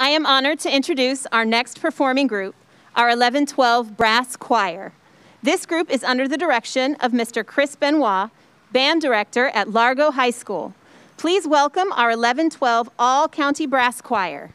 I am honored to introduce our next performing group, our 1112 Brass Choir. This group is under the direction of Mr. Chris Benoit, band director at Largo High School. Please welcome our 1112 All County Brass Choir.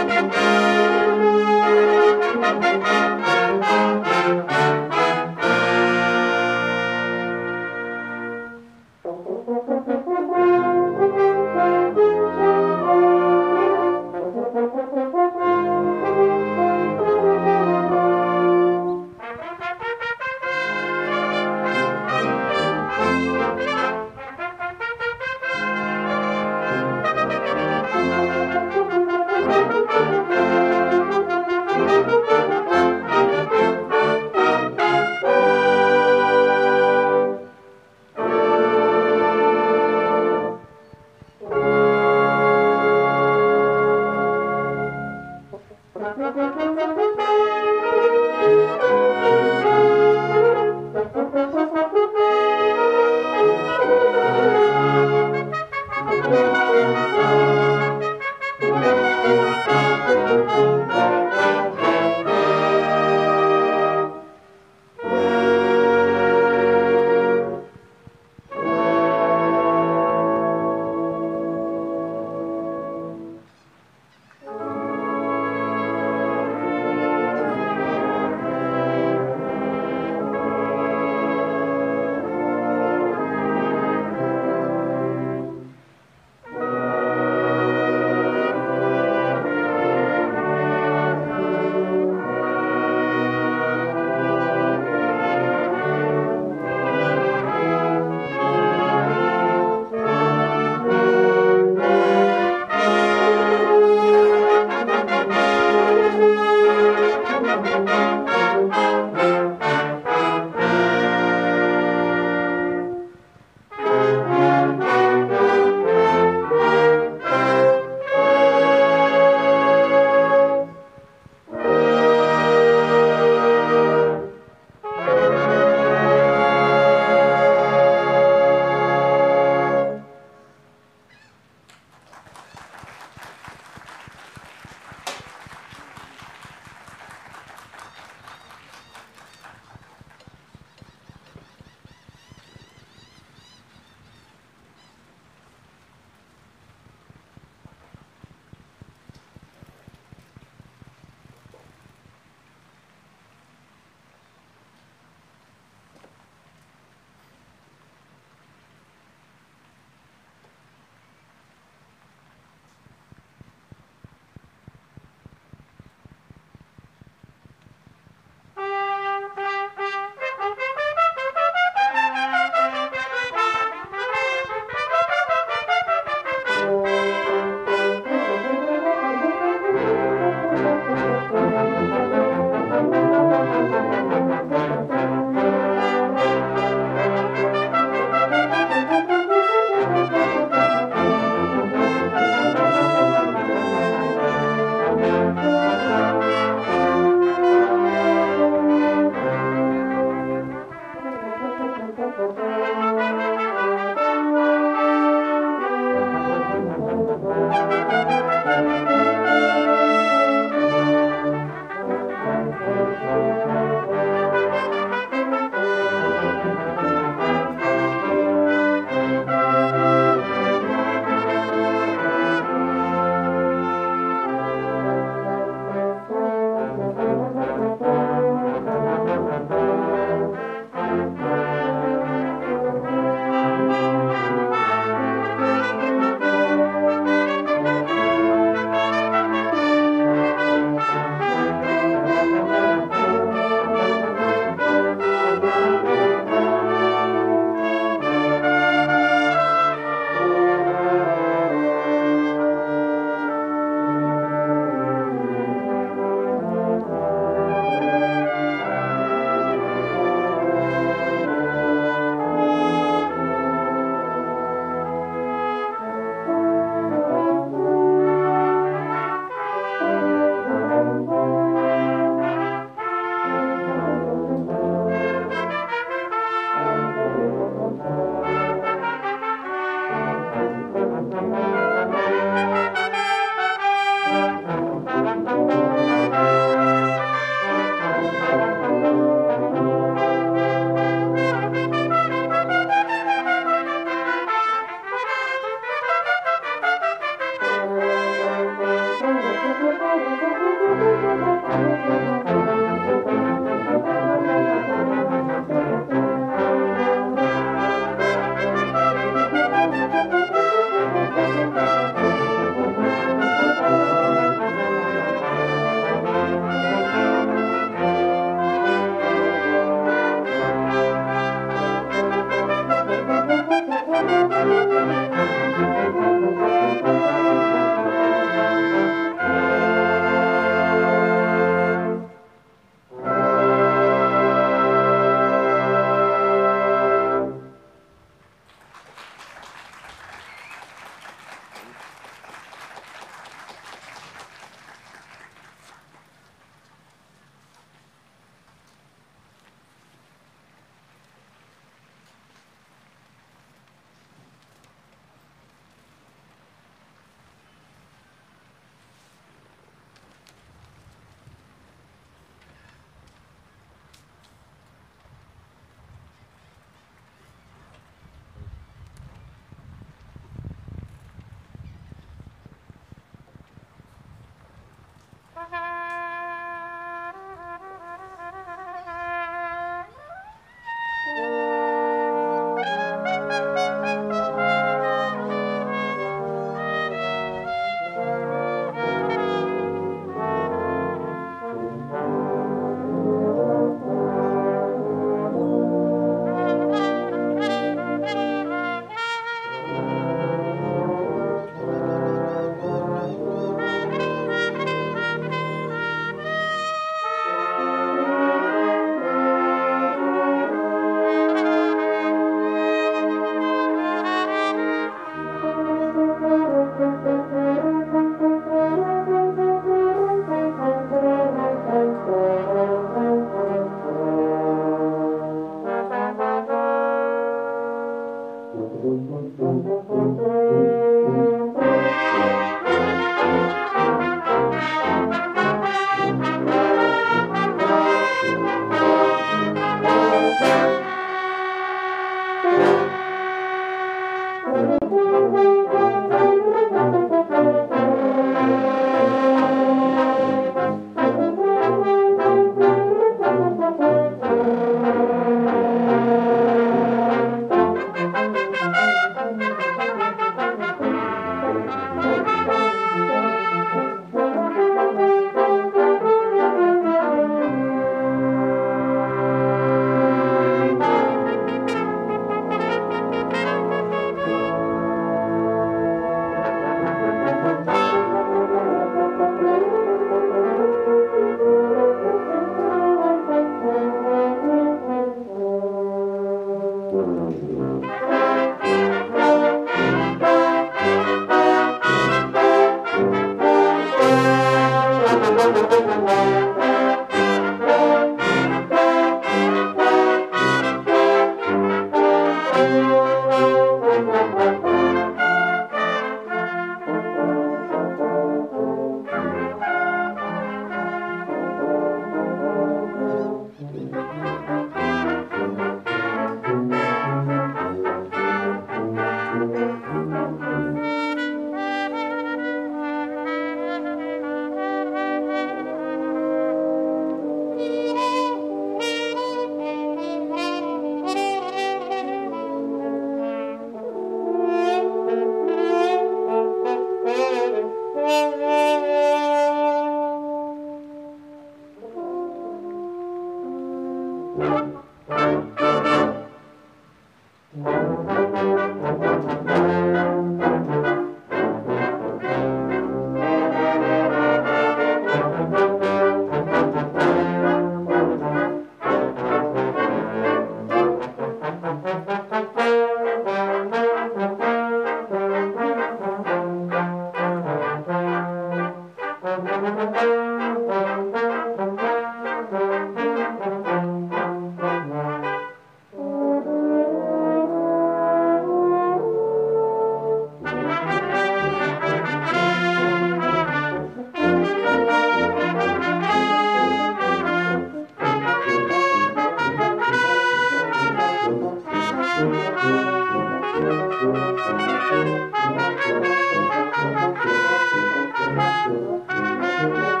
Música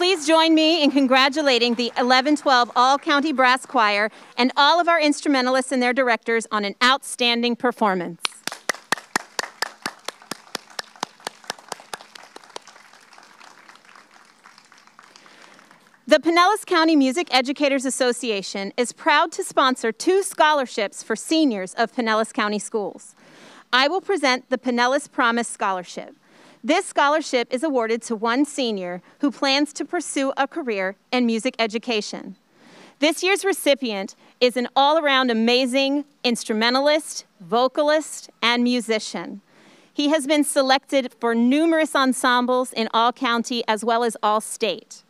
Please join me in congratulating the 1112 All County Brass Choir and all of our instrumentalists and their directors on an outstanding performance. The Pinellas County Music Educators Association is proud to sponsor two scholarships for seniors of Pinellas County Schools. I will present the Pinellas Promise Scholarship. This scholarship is awarded to one senior who plans to pursue a career in music education. This year's recipient is an all around amazing instrumentalist, vocalist, and musician. He has been selected for numerous ensembles in all county as well as all state.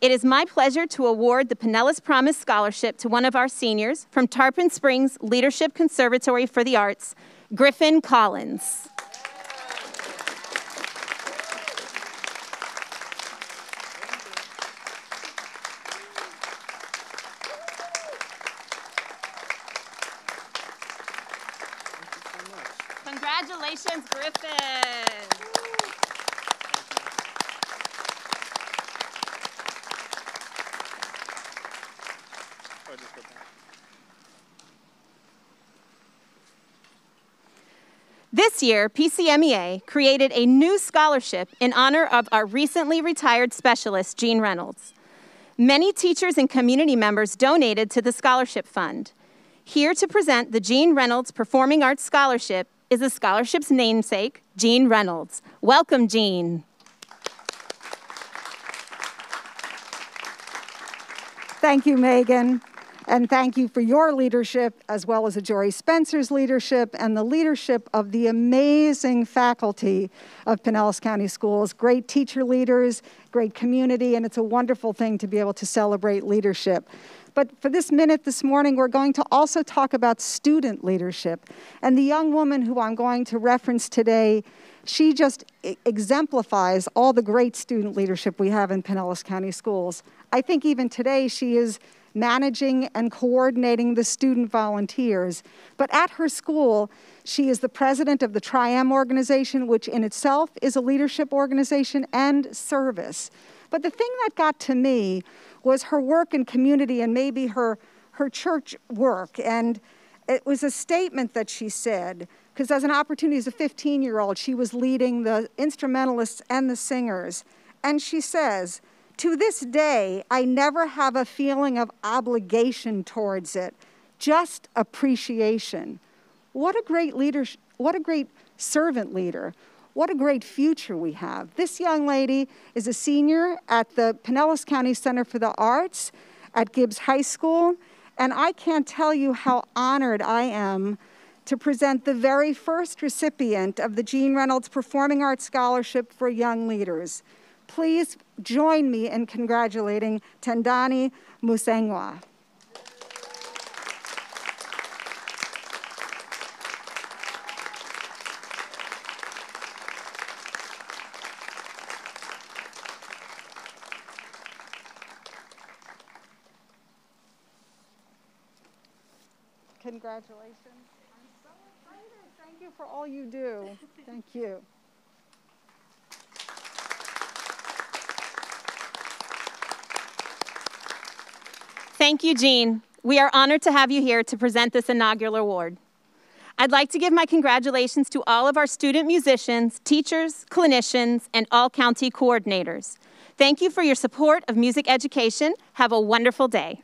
It is my pleasure to award the Pinellas Promise Scholarship to one of our seniors from Tarpon Springs Leadership Conservatory for the Arts, Griffin Collins. Congratulations, Griffin. This year, PCMEA created a new scholarship in honor of our recently retired specialist, Gene Reynolds. Many teachers and community members donated to the scholarship fund. Here to present the Gene Reynolds Performing Arts Scholarship is the scholarship's namesake, Jean Reynolds. Welcome, Jean. Thank you, Megan. And thank you for your leadership, as well as Jory Spencer's leadership and the leadership of the amazing faculty of Pinellas County Schools. Great teacher leaders, great community, and it's a wonderful thing to be able to celebrate leadership. But for this minute this morning, we're going to also talk about student leadership. And the young woman who I'm going to reference today, she just exemplifies all the great student leadership we have in Pinellas County Schools. I think even today she is managing and coordinating the student volunteers. But at her school, she is the president of the Tri-M organization, which in itself is a leadership organization and service. But the thing that got to me was her work in community and maybe her, her church work. And it was a statement that she said, because as an opportunity as a 15 year old, she was leading the instrumentalists and the singers. And she says, to this day, I never have a feeling of obligation towards it, just appreciation. What a great leader, what a great servant leader. What a great future we have. This young lady is a senior at the Pinellas County Center for the Arts at Gibbs High School, and I can't tell you how honored I am to present the very first recipient of the Gene Reynolds Performing Arts Scholarship for Young Leaders. Please join me in congratulating Tendani Musengwa. Congratulations. I'm so excited. Thank you for all you do. Thank you. Thank you, Jean. We are honored to have you here to present this inaugural award. I'd like to give my congratulations to all of our student musicians, teachers, clinicians, and all county coordinators. Thank you for your support of music education. Have a wonderful day.